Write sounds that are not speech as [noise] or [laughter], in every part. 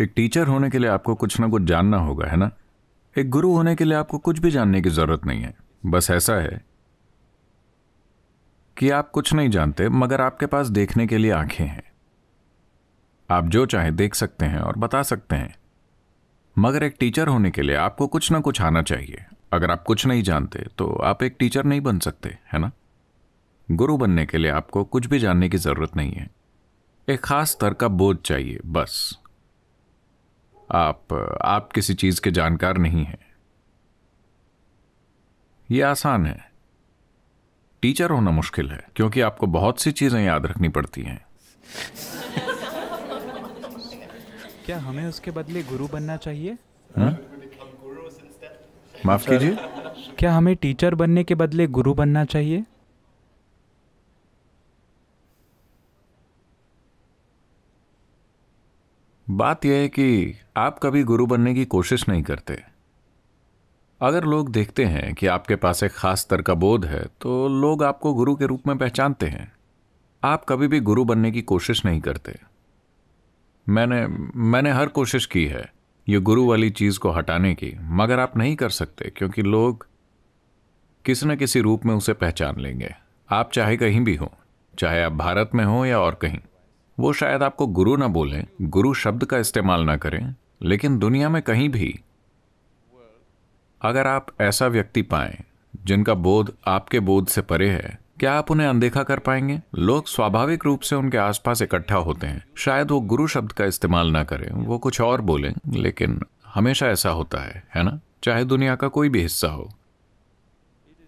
एक टीचर होने के लिए आपको कुछ ना कुछ जानना होगा, है ना? एक गुरु होने के लिए आपको कुछ भी जानने की ज़रूरत नहीं है। बस ऐसा है कि आप कुछ नहीं जानते, मगर आपके पास देखने के लिए आँखें हैं। आप जो चाहे देख सकते हैं और बता सकते हैं। मगर एक टीचर होने के लिए आपको कुछ ना कुछ आना चाहिए। अगर आप कुछ नहीं जानते तो आप एक टीचर नहीं बन सकते, है ना? गुरु बनने के लिए आपको कुछ भी जानने की ज़रूरत नहीं है। एक खास स्तर का बोझ चाहिए, बस। आप आप किसी चीज़ के जानकार नहीं हैं। यह आसान है। टीचर होना मुश्किल है क्योंकि आपको बहुत सी चीज़ें याद रखनी पड़ती हैं। क्या हमें उसके बदले गुरु बनना चाहिए? माफ़ कीजिए? क्या हमें टीचर बनने के बदले गुरु बनना चाहिए? बात यह है कि आप कभी गुरु बनने की कोशिश नहीं करते। अगर लोग देखते हैं कि आपके पास एक खास स्तर का बोध है तो लोग आपको गुरु के रूप में पहचानते हैं। आप कभी भी गुरु बनने की कोशिश नहीं करते। मैंने मैंने हर कोशिश की है ये गुरु वाली चीज़ को हटाने की, मगर आप नहीं कर सकते, क्योंकि लोग किसी न किसी रूप में उसे पहचान लेंगे। आप चाहे कहीं भी हो, चाहे आप भारत में हो या और कहीं। वो शायद आपको गुरु ना बोलें, गुरु शब्द का इस्तेमाल ना करें, लेकिन दुनिया में कहीं भी अगर आप ऐसा व्यक्ति पाएँ, जिनका बोध आपके बोध से परे है, क्या आप उन्हें अनदेखा कर पाएँगे? लोग स्वाभाविक रूप से उनके आसपास इकट्ठा होते हैं। शायद वो गुरु शब्द का इस्तेमाल ना करें, वो कुछ और बोलें, लेकिन हमेशा ऐसा होता है है ना? चाहे दुनिया का कोई भी हिस्सा हो।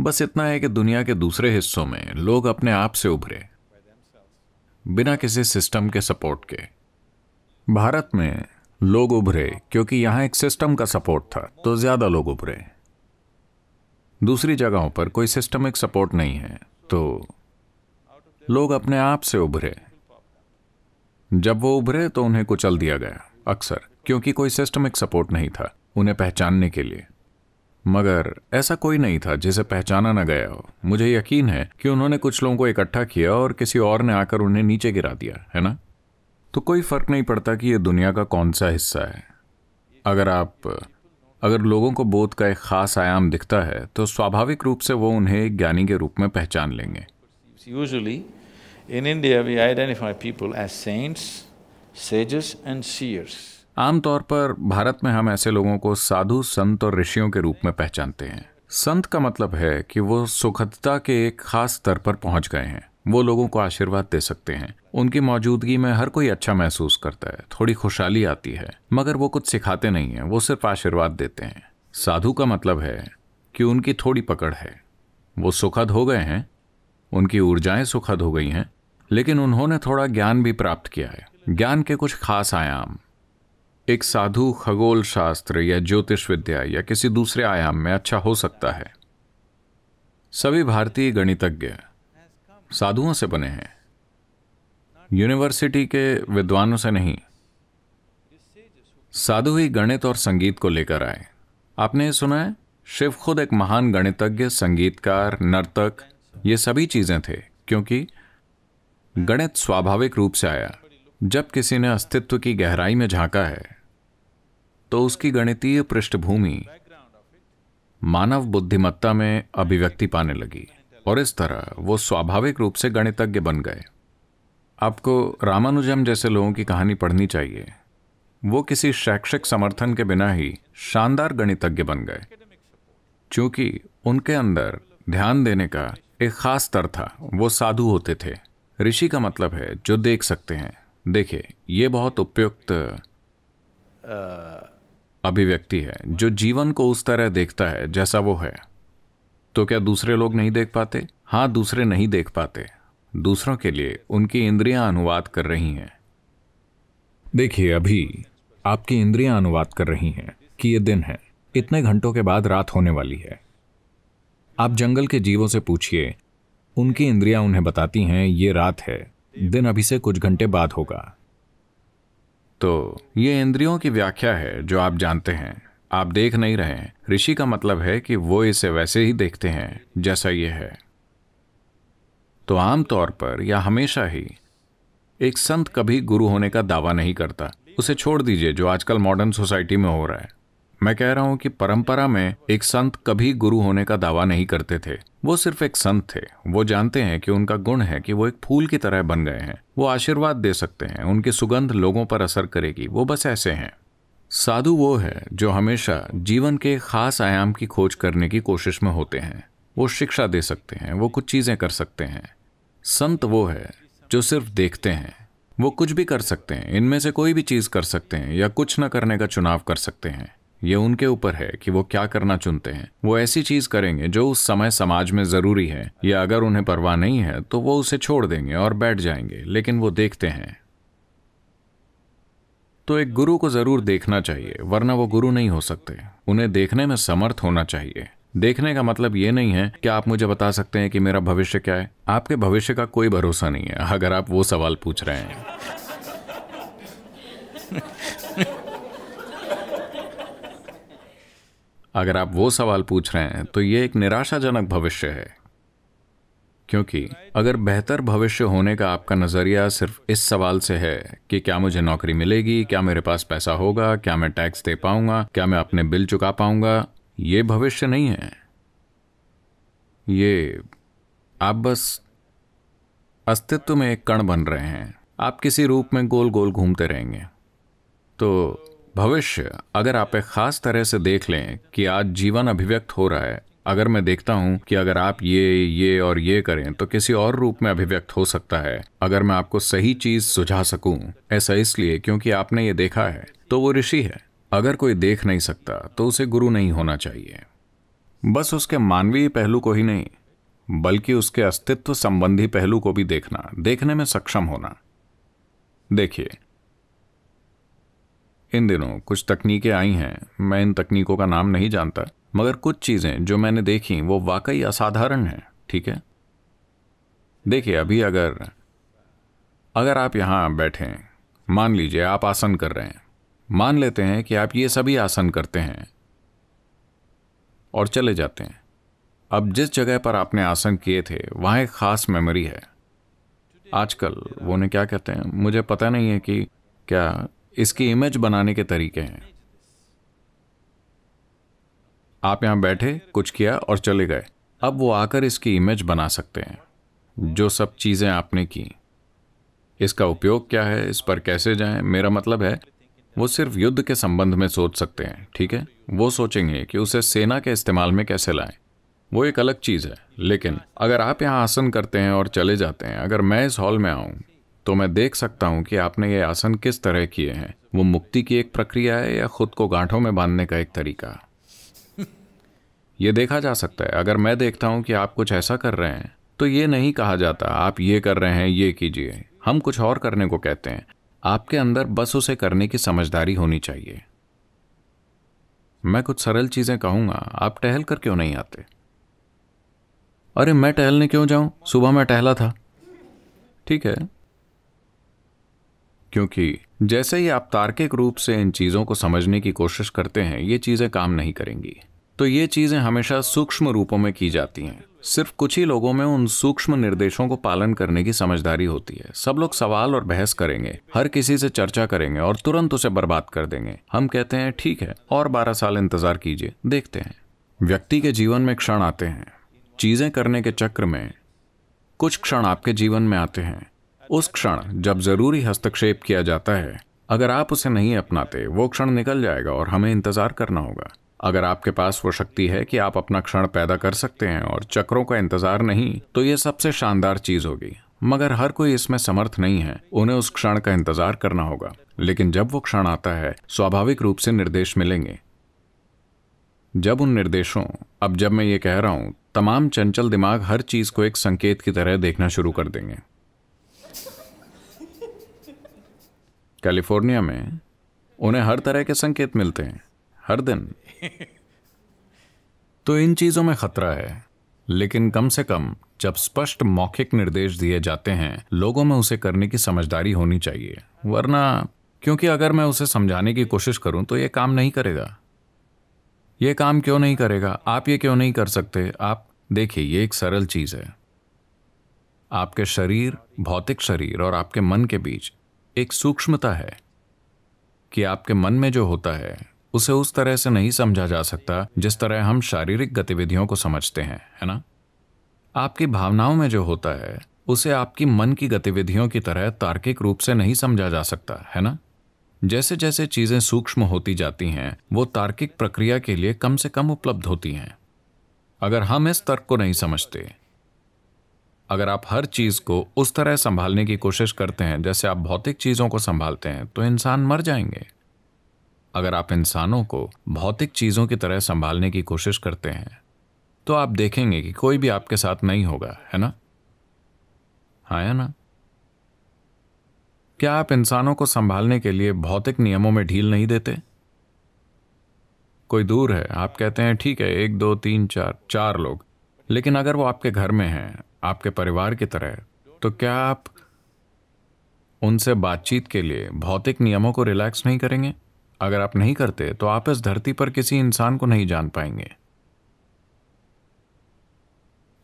बस इतना है कि दुनिया के दूसरे हिस्सों में लोग अपने आप से उभरे। बिना किसी सिस्टम के सपोर्ट के। भारत में लोग उभरे, क्योंकि यहाँ एक सिस्टम का सपोर्ट था तो ज़्यादा लोग उभरे। दूसरी जगहों पर कोई सिस्टमिक सपोर्ट नहीं है तो लोग अपने आप से उभरे। जब वो उभरे तो उन्हें कुचल दिया गया, अक्सर, क्योंकि कोई सिस्टमिक सपोर्ट नहीं था उन्हें पहचानने के लिए। मगर ऐसा कोई नहीं था जिसे पहचाना न गया हो। मुझे यकीन है कि उन्होंने कुछ लोगों को इकट्ठा किया और किसी और ने आकर उन्हें नीचे गिरा दिया है ना? तो कोई फ़र्क नहीं पड़ता कि यह दुनिया का कौन सा हिस्सा है। अगर आप अगर लोगों को बोध का एक खास आयाम दिखता है तो स्वाभाविक रूप से वो उन्हें एक ज्ञानी के रूप में पहचान लेंगे। Usually, in India, we identify people as saints, sages, and seers. आमतौर पर भारत में हम ऐसे लोगों को साधु संत और ऋषियों के रूप में पहचानते हैं। संत का मतलब है कि वो सुखदता के एक खास स्तर पर पहुँच गए हैं। वो लोगों को आशीर्वाद दे सकते हैं। उनकी मौजूदगी में हर कोई अच्छा महसूस करता है, थोड़ी खुशहाली आती है, मगर वो कुछ सिखाते नहीं हैं, वो सिर्फ़ आशीर्वाद देते हैं। साधु का मतलब है कि उनकी थोड़ी पकड़ है। वो सुखद हो गए हैं, उनकी ऊर्जाएँ सुखद हो गई हैं, लेकिन उन्होंने थोड़ा ज्ञान भी प्राप्त किया है। ज्ञान के कुछ खास आयाम एक साधु खगोल शास्त्र या ज्योतिष विद्या या किसी दूसरे आयाम में अच्छा हो सकता है। सभी भारतीय गणितज्ञ साधुओं से बने हैं। यूनिवर्सिटी के विद्वानों से नहीं। साधु ही गणित और संगीत को लेकर आए। आपने सुना है? शिव खुद एक महान गणितज्ञ, संगीतकार, नर्तक, ये सभी चीज़ें थे, क्योंकि गणित स्वाभाविक रूप से आया, जब किसी ने अस्तित्व की गहराई में झांका है। तो उसकी गणितीय पृष्ठभूमि मानव बुद्धिमत्ता में अभिव्यक्ति पाने लगी और इस तरह वो स्वाभाविक रूप से गणितज्ञ बन गए। आपको रामानुजम जैसे लोगों की कहानी पढ़नी चाहिए। वो किसी शैक्षिक समर्थन के बिना ही शानदार गणितज्ञ बन गए। क्योंकि उनके अंदर ध्यान देने का एक खास स्तर था, वो साधु होते थे। ऋषि का मतलब है, जो देख सकते हैं। देखिए, ये बहुत उपयुक्त अभिव्यक्ति है, जो जीवन को उस तरह देखता है जैसा वो है। तो क्या दूसरे लोग नहीं देख पाते? हाँ दूसरे नहीं देख पाते। दूसरों के लिए उनकी इंद्रियाँ अनुवाद कर रही हैं। देखिए, अभी आपकी इंद्रियाँ अनुवाद कर रही हैं कि यह दिन है। इतने घंटों के बाद रात होने वाली है। आप जंगल के जीवों से पूछिए। उनकी इंद्रियाँ उन्हें बताती हैं, ये रात है। दिन अभी से कुछ घंटे बाद होगा। तो ये इंद्रियों की व्याख्या है जो आप जानते हैं। आप देख नहीं रहे हैं। ऋषि का मतलब है कि वो इसे वैसे ही देखते हैं, जैसा ये है। तो आमतौर पर या हमेशा ही एक संत कभी गुरु होने का दावा नहीं करता। उसे छोड़ दीजिए, जो आजकल मॉडर्न सोसाइटी में हो रहा है। मैं कह रहा हूँ कि परंपरा में एक संत कभी गुरु होने का दावा नहीं करते थे। वो सिर्फ़ एक संत थे। वो जानते हैं कि उनका गुण है कि वो एक फूल की तरह बन गए हैं। वो आशीर्वाद दे सकते हैं, उनकी सुगंध लोगों पर असर करेगी, वो बस ऐसे हैं। साधु वो है जो हमेशा जीवन के खास आयाम की खोज करने की कोशिश में होते हैं। वो शिक्षा दे सकते हैं, वो कुछ चीज़ें कर सकते हैं। संत वो है जो सिर्फ़ देखते हैं। वो कुछ भी कर सकते हैं, इनमें से कोई भी चीज़ कर सकते हैं या कुछ न करने का चुनाव कर सकते हैं। ये उनके ऊपर है कि वो क्या करना चुनते हैं। वो ऐसी चीज़ करेंगे जो उस समय समाज में ज़रूरी है। या अगर उन्हें परवाह नहीं है तो वो उसे छोड़ देंगे और बैठ जाएँगे, लेकिन वो देखते हैं। तो एक गुरु को ज़रूर देखना चाहिए, वरना वो गुरु नहीं हो सकते। उन्हें देखने में समर्थ होना चाहिए। देखने का मतलब ये नहीं है कि आप मुझे बता सकते हैं कि मेरा भविष्य क्या है? आपके भविष्य का कोई भरोसा नहीं है, अगर आप वो सवाल पूछ रहे हैं। अगर आप वो सवाल पूछ रहे हैं तो ये एक निराशाजनक भविष्य है। क्योंकि अगर बेहतर भविष्य होने का आपका नज़रिया सिर्फ़ इस सवाल से है कि क्या मुझे नौकरी मिलेगी, क्या मेरे पास पैसा होगा, क्या मैं टैक्स दे पाऊँगा, क्या मैं अपने बिल चुका पाऊँगा, ये भविष्य नहीं है। ये, आप बस अस्तित्व में एक कण बन रहे हैं। आप किसी रूप में गोल गोल घूमते रहेंगे। तो भविष्य, अगर आप एक खास तरह से देख लें कि आज जीवन अभिव्यक्त हो रहा है, अगर मैं देखता हूँ कि अगर आप ये ये और ये करें तो किसी और रूप में अभिव्यक्त हो सकता है। अगर मैं आपको सही चीज़ सुझा सकूँ, ऐसा इसलिए क्योंकि आपने ये देखा है तो वो ऋषि है। अगर कोई देख नहीं सकता तो उसे गुरु नहीं होना चाहिए। बस उसके मानवीय पहलू को ही नहीं, बल्कि उसके अस्तित्व संबंधी पहलू को भी देखना, देखने में सक्षम होना। देखिए इन दिनों कुछ तकनीकें आई हैं। मैं इन तकनीकों का नाम नहीं जानता, मगर कुछ चीज़ें जो मैंने देखी, वो वाकई असाधारण हैं, ठीक है? देखिए, अभी अगर अगर आप यहाँ बैठे, मान लीजिए आप आसन कर रहे हैं, मान लेते हैं कि आप ये सभी आसन करते हैं और चले जाते हैं। अब जिस जगह पर आपने आसन किए थे, वहाँ एक खास मेमोरी है। आजकल वो उन्हें क्या कहते हैं? मुझे पता नहीं है कि क्या इसकी इमेज बनाने के तरीके हैं। आप यहाँ बैठे, कुछ किया और चले गए। अब वो आकर इसकी इमेज बना सकते हैं, जो सब चीज़ें आपने की। इसका उपयोग क्या है, इस पर कैसे जाएँ, मेरा मतलब है, वो सिर्फ़ युद्ध के संबंध में सोच सकते हैं, ठीक है? वो सोचेंगे कि उसे सेना के इस्तेमाल में कैसे लाएँ। वो एक अलग चीज़ है, लेकिन अगर आप यहाँ आसन करते हैं और चले जाते हैं, अगर मैं इस हॉल में आऊँ तो मैं देख सकता हूँ कि आपने ये आसन किस तरह किए हैं। वो मुक्ति की एक प्रक्रिया है या खुद को गांठों में बांधने का एक तरीका? [laughs] ये देखा जा सकता है। अगर मैं देखता हूँ कि आप कुछ ऐसा कर रहे हैं तो ये नहीं कहा जाता, आप ये कर रहे हैं, ये कीजिए। हम कुछ और करने को कहते हैं। आपके अंदर बस उसे करने की समझदारी होनी चाहिए। मैं कुछ सरल चीज़ें कहूँगा, आप टहल कर क्यों नहीं आते? अरे मैं टहलने क्यों जाऊँ? सुबह मैं टहला था। ठीक है क्योंकि जैसे ही आप तार्किक रूप से इन चीज़ों को समझने की कोशिश करते हैं, ये चीज़ें काम नहीं करेंगी। तो ये चीज़ें हमेशा सूक्ष्म रूपों में की जाती हैं। सिर्फ़ कुछ ही लोगों में उन सूक्ष्म निर्देशों को पालन करने की समझदारी होती है। सब लोग सवाल और बहस करेंगे, हर किसी से चर्चा करेंगे और तुरंत उसे बर्बाद कर देंगे। हम कहते हैं, ठीक है, और बारह साल इंतज़ार कीजिए, देखते हैं। व्यक्ति के जीवन में क्षण आते हैं। चीज़ें करने के चक्र में कुछ क्षण आपके जीवन में आते हैं। उस क्षण जब ज़रूरी हस्तक्षेप किया जाता है, अगर आप उसे नहीं अपनाते, वो क्षण निकल जाएगा और हमें इंतज़ार करना होगा। अगर आपके पास वो शक्ति है कि आप अपना क्षण पैदा कर सकते हैं और चक्रों का इंतज़ार नहीं तो ये सबसे शानदार चीज़ होगी। मगर हर कोई इसमें समर्थ नहीं है, उन्हें उस क्षण का इंतज़ार करना होगा। लेकिन जब वो क्षण आता है, स्वाभाविक रूप से निर्देश मिलेंगे। जब उन निर्देशों, अब जब मैं ये कह रहा हूँ, तमाम चंचल दिमाग हर चीज़ को एक संकेत की तरह देखना शुरू कर देंगे। कैलिफ़ोर्निया में उन्हें हर तरह के संकेत मिलते हैं, हर दिन। [laughs] तो इन चीज़ों में खतरा है, लेकिन कम से कम जब स्पष्ट मौखिक निर्देश दिए जाते हैं, लोगों में उसे करने की समझदारी होनी चाहिए। वरना, क्योंकि अगर मैं उसे समझाने की कोशिश करूँ तो यह काम नहीं करेगा। यह काम क्यों नहीं करेगा? आप ये क्यों नहीं कर सकते? आप, देखिए, ये एक सरल चीज़ है। आपके शरीर, भौतिक शरीर और आपके मन के बीच एक सूक्ष्मता है कि आपके मन में जो होता है, उसे उस तरह से नहीं समझा जा सकता जिस तरह हम शारीरिक गतिविधियों को समझते हैं, है ना? आपकी भावनाओं में जो होता है, उसे आपकी मन की गतिविधियों की तरह तार्किक रूप से नहीं समझा जा सकता, है ना? जैसे जैसे चीज़ें सूक्ष्म होती जाती हैं, वो तार्किक प्रक्रिया के लिए कम से कम उपलब्ध होती हैं। अगर हम इस तर्क को नहीं समझते अगर आप हर चीज़ को उस तरह संभालने की कोशिश करते हैं, जैसे आप भौतिक चीज़ों को संभालते हैं तो इंसान मर जाएँगे। अगर आप इंसानों को भौतिक चीज़ों की तरह संभालने की कोशिश करते हैं तो आप देखेंगे कि कोई भी आपके साथ नहीं होगा, है ना? हाँ या ना? क्या आप इंसानों को संभालने के लिए भौतिक नियमों में ढील नहीं देते? कोई दूर है, आप कहते हैं, ठीक है, एक, दो, तीन, चार चार लोग, लेकिन अगर वो आपके घर में हैं आपके परिवार की तरह तो क्या आप उनसे बातचीत के लिए भौतिक नियमों को रिलैक्स नहीं करेंगे? अगर आप नहीं करते तो आप इस धरती पर किसी इंसान को नहीं जान पाएँगे।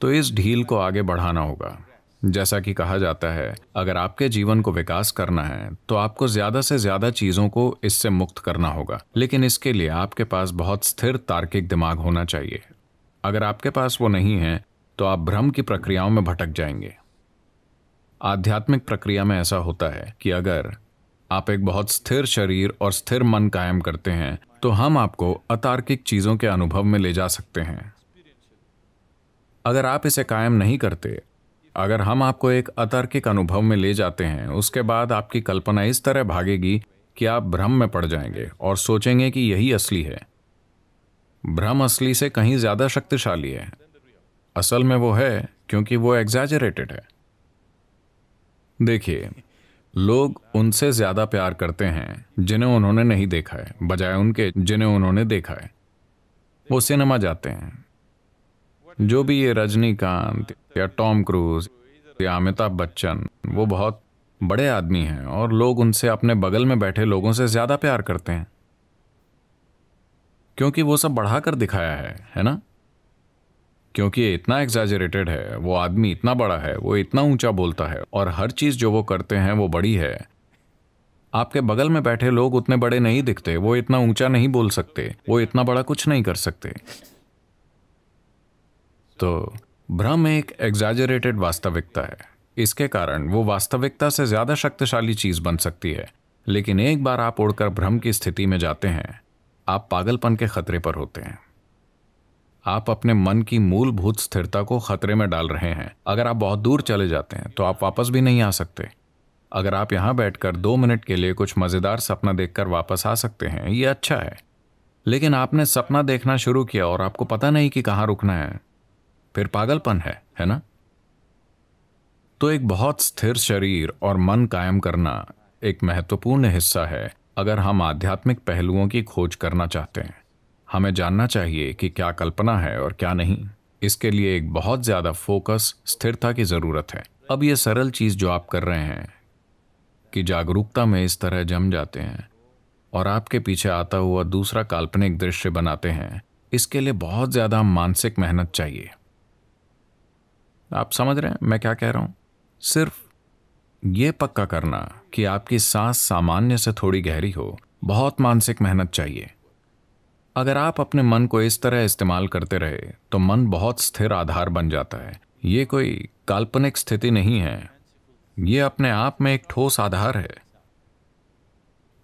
तो इस ढील को आगे बढ़ाना होगा। जैसा कि कहा जाता है, अगर आपके जीवन को विकास करना है तो आपको ज़्यादा से ज़्यादा चीज़ों को इससे मुक्त करना होगा। लेकिन इसके लिए आपके पास बहुत स्थिर तार्किक दिमाग होना चाहिए। अगर आपके पास वो नहीं है तो आप भ्रम की प्रक्रियाओं में भटक जाएँगे। आध्यात्मिक प्रक्रिया में ऐसा होता है कि अगर आप एक बहुत स्थिर शरीर और स्थिर मन कायम करते हैं तो हम आपको अतार्किक चीज़ों के अनुभव में ले जा सकते हैं। अगर आप इसे कायम नहीं करते, अगर हम आपको एक अतार्किक अनुभव में ले जाते हैं, उसके बाद आपकी कल्पना इस तरह भागेगी कि आप भ्रम में पड़ जाएँगे और सोचेंगे कि यही असली है। भ्रम असली से कहीं ज़्यादा शक्तिशाली है। असल में वो है क्योंकि वो एग्जैजरेटेड है। देखिए, लोग उनसे ज़्यादा प्यार करते हैं, जिन्हें उन्होंने नहीं देखा है, बजाय उनके जिन्हें उन्होंने देखा है। वो सिनेमा जाते हैं। जो भी ये रजनीकांत या टॉम क्रूज या अमिताभ बच्चन, वो बहुत बड़े आदमी हैं और लोग उनसे अपने बगल में बैठे लोगों से ज़्यादा प्यार करते हैं। क्योंकि वो सब बढ़ाकर दिखाया है है ना? क्योंकि ये इतना एग्जैजरेटेड है, वो आदमी इतना बड़ा है, वो इतना ऊँचा बोलता है और हर चीज़ जो वो करते हैं वो बड़ी है। आपके बगल में बैठे लोग उतने बड़े नहीं दिखते, वो इतना ऊँचा नहीं बोल सकते, वो इतना बड़ा कुछ नहीं कर सकते। तो भ्रम एक एग्जैजरेटेड वास्तविकता है। इसके कारण वो वास्तविकता से ज़्यादा शक्तिशाली चीज़ बन सकती है। लेकिन एक बार आप उड़कर भ्रम की स्थिति में जाते हैं, आप पागलपन के खतरे पर होते हैं। आप अपने मन की मूलभूत स्थिरता को खतरे में डाल रहे हैं। अगर आप बहुत दूर चले जाते हैं तो आप वापस भी नहीं आ सकते। अगर आप यहाँ बैठकर दो मिनट के लिए कुछ मज़ेदार सपना देखकर वापस आ सकते हैं, ये अच्छा है। लेकिन आपने सपना देखना शुरू किया और आपको पता नहीं कि कहाँ रुकना है। फिर पागलपन है है ना? तो एक बहुत स्थिर शरीर और मन कायम करना एक महत्वपूर्ण हिस्सा है, अगर हम आध्यात्मिक पहलुओं की खोज करना चाहते हैं। हमें जानना चाहिए कि क्या कल्पना है और क्या नहीं। इसके लिए एक बहुत ज़्यादा फोकस, स्थिरता की ज़रूरत है। अब यह सरल चीज़ जो आप कर रहे हैं, कि जागरूकता में इस तरह जम जाते हैं और आपके पीछे आता हुआ दूसरा काल्पनिक दृश्य बनाते हैं। इसके लिए बहुत ज़्यादा मानसिक मेहनत चाहिए। आप समझ रहे हैं मैं क्या कह रहा हूँ? सिर्फ़ ये पक्का करना कि आपकी सांस सामान्य से थोड़ी गहरी हो, बहुत मानसिक मेहनत चाहिए। अगर आप अपने मन को इस तरह इस्तेमाल करते रहे तो मन बहुत स्थिर आधार बन जाता है। ये कोई काल्पनिक स्थिति नहीं है। ये अपने आप में एक ठोस आधार है।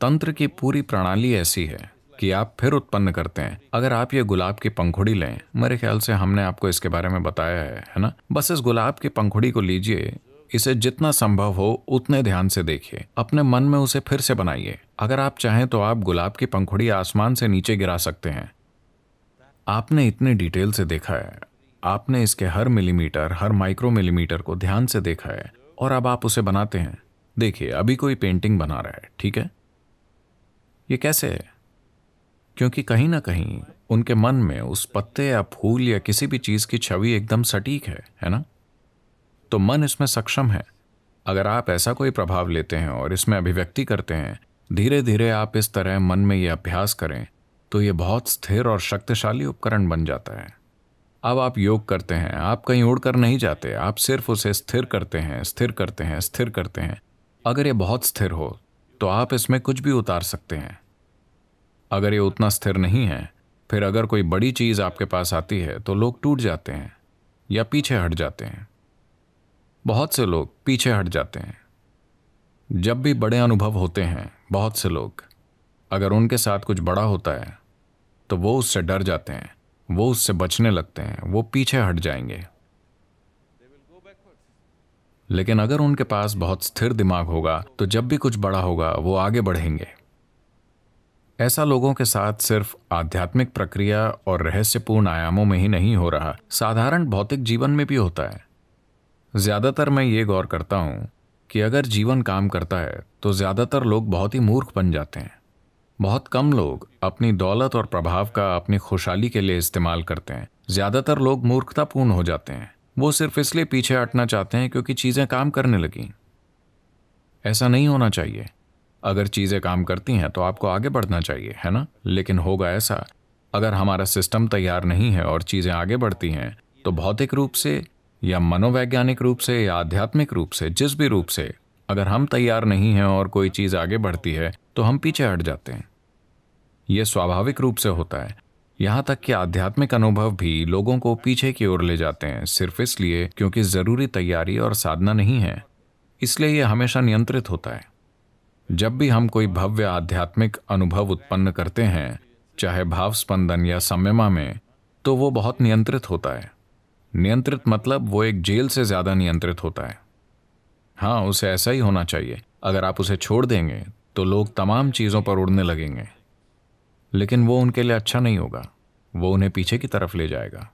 तंत्र की पूरी प्रणाली ऐसी है कि आप फिर उत्पन्न करते हैं। अगर आप ये गुलाब की पंखुड़ी लें, मेरे ख्याल से हमने आपको इसके बारे में बताया है है ना? बस इस गुलाब की पंखुड़ी को लीजिए, इसे जितना संभव हो, उतने ध्यान से देखिए। अपने मन में उसे फिर से बनाइए। अगर आप चाहें तो आप गुलाब की पंखुड़ी आसमान से नीचे गिरा सकते हैं। आपने इतने डिटेल से देखा है। आपने इसके हर मिलीमीटर, हर माइक्रो मिलीमीटर को ध्यान से देखा है और अब आप उसे बनाते हैं। देखिए, अभी कोई पेंटिंग बना रहा है, ठीक है? ये कैसे है? क्योंकि कहीं ना कहीं उनके मन में उस पत्ते या फूल या किसी भी चीज़ की छवि एकदम सटीक है है ना? तो मन इसमें सक्षम है। अगर आप ऐसा कोई प्रभाव लेते हैं और इसमें अभिव्यक्ति करते हैं धीरे धीरे आप इस तरह मन में यह अभ्यास करें तो यह बहुत स्थिर और शक्तिशाली उपकरण बन जाता है। अब आप योग करते हैं, आप कहीं उड़कर नहीं जाते, आप सिर्फ़ उसे स्थिर करते हैं, स्थिर करते हैं, स्थिर करते हैं। अगर ये बहुत स्थिर हो तो आप इसमें कुछ भी उतार सकते हैं। अगर ये उतना स्थिर नहीं है, फिर अगर कोई बड़ी चीज़ आपके पास आती है तो लोग टूट जाते हैं या पीछे हट जाते हैं। बहुत से लोग पीछे हट जाते हैं। जब भी बड़े अनुभव होते हैं, बहुत से लोग, अगर उनके साथ कुछ बड़ा होता है तो वो उससे डर जाते हैं, वो उससे बचने लगते हैं, वो पीछे हट जाएँगे। लेकिन अगर उनके पास बहुत स्थिर दिमाग होगा तो जब भी कुछ बड़ा होगा, वो आगे बढ़ेंगे। ऐसा लोगों के साथ सिर्फ़ आध्यात्मिक प्रक्रिया और रहस्यपूर्ण आयामों में ही नहीं हो रहा। साधारण भौतिक जीवन में भी होता है। ज़्यादातर मैं ये गौर करता हूँ कि अगर जीवन काम करता है तो ज़्यादातर लोग बहुत ही मूर्ख बन जाते हैं। बहुत कम लोग अपनी दौलत और प्रभाव का अपनी खुशहाली के लिए इस्तेमाल करते हैं। ज़्यादातर लोग मूर्खतापूर्ण हो जाते हैं। वो सिर्फ़ इसलिए पीछे हटना चाहते हैं क्योंकि चीज़ें काम करने लगी। ऐसा नहीं होना चाहिए। अगर चीज़ें काम करती हैं तो आपको आगे बढ़ना चाहिए, है ना? लेकिन होगा ऐसा, अगर हमारा सिस्टम तैयार नहीं है और चीज़ें आगे बढ़ती हैं तो भौतिक रूप से या मनोवैज्ञानिक रूप से या आध्यात्मिक रूप से, जिस भी रूप से, अगर हम तैयार नहीं हैं और कोई चीज़ आगे बढ़ती है तो हम पीछे हट जाते हैं। यह स्वाभाविक रूप से होता है। यहाँ तक कि आध्यात्मिक अनुभव भी लोगों को पीछे की ओर ले जाते हैं, सिर्फ़ इसलिए क्योंकि ज़रूरी तैयारी और साधना नहीं है। इसलिए यह हमेशा नियंत्रित होता है। जब भी हम कोई भव्य आध्यात्मिक अनुभव उत्पन्न करते हैं, चाहे भाव स्पंदन या संयमा में तो वो बहुत नियंत्रित होता है। नियंत्रित मतलब वो एक जेल से ज़्यादा नियंत्रित होता है। हाँ उसे ऐसा ही होना चाहिए। अगर आप उसे छोड़ देंगे तो लोग तमाम चीज़ों पर उड़ने लगेंगे। लेकिन वो उनके लिए अच्छा नहीं होगा। वो उन्हें पीछे की तरफ़ ले जाएगा।